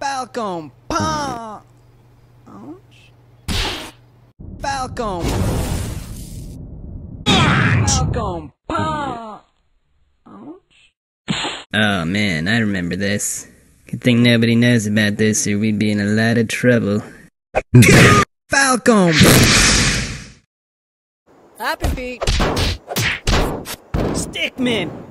Falcon punch. Falcon. Falcon punch. Oh man, I remember this. Good thing nobody knows about this or we'd be in a lot of trouble. Falcon. Happy feet. Stickmin.